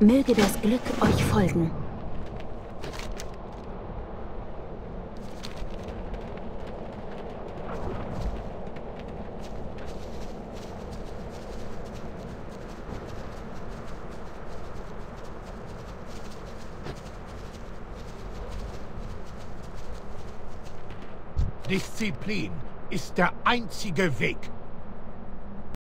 Möge das Glück euch folgen. Disziplin ist der einzige Weg.